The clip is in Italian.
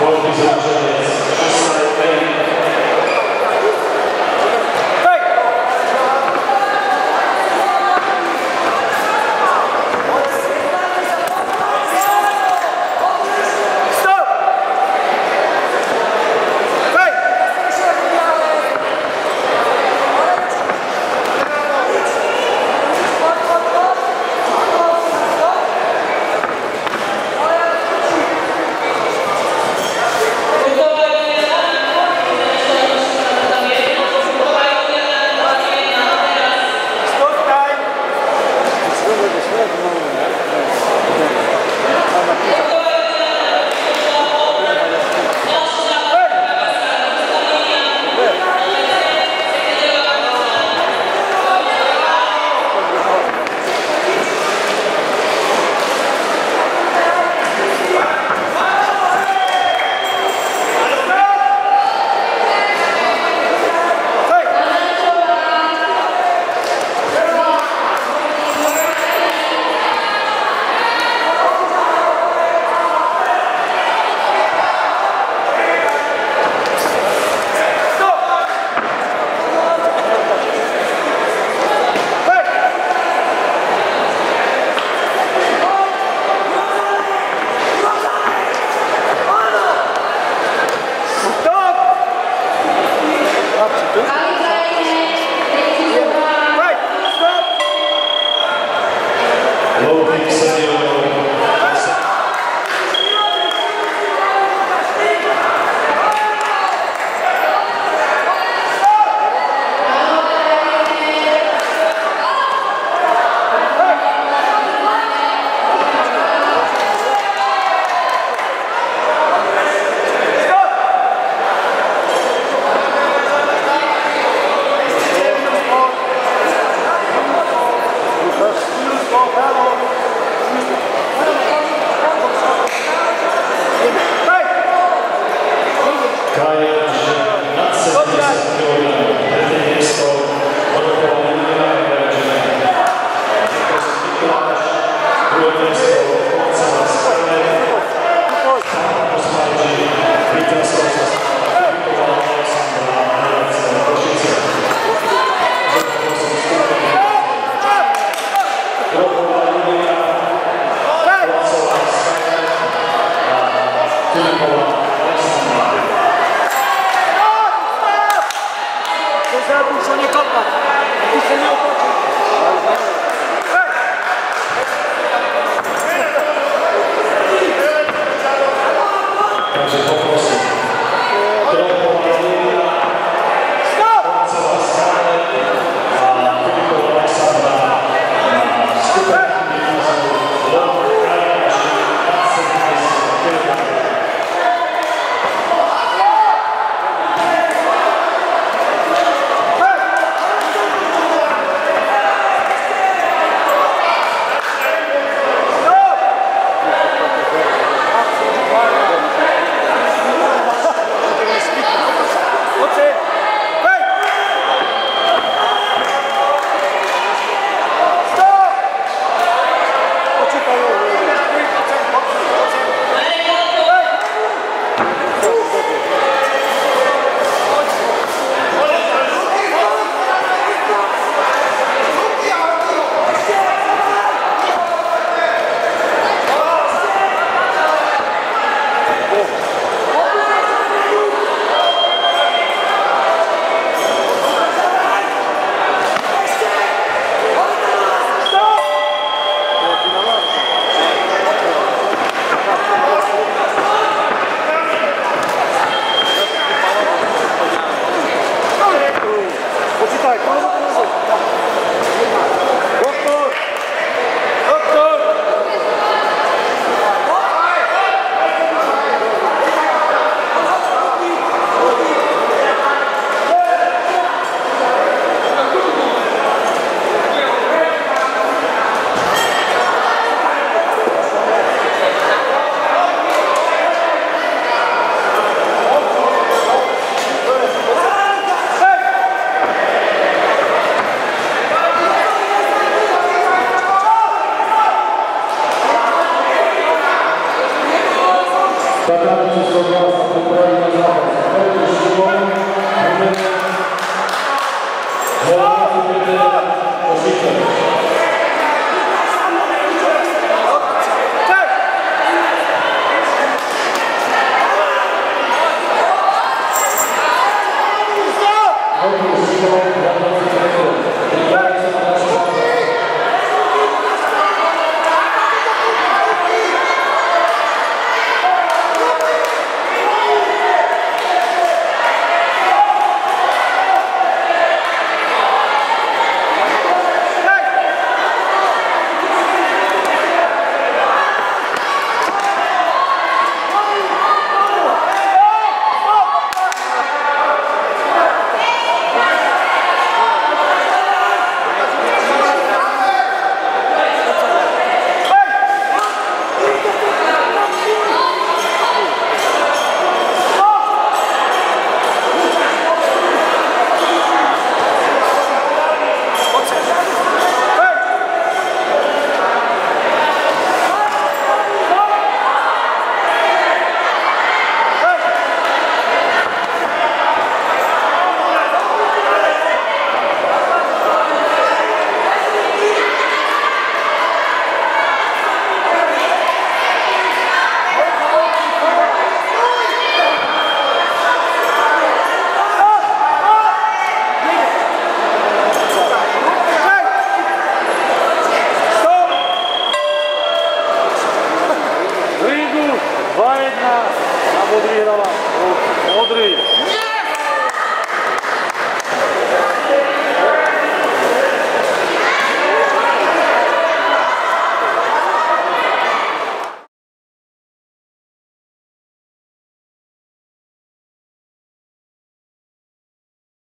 Forte, Gracias.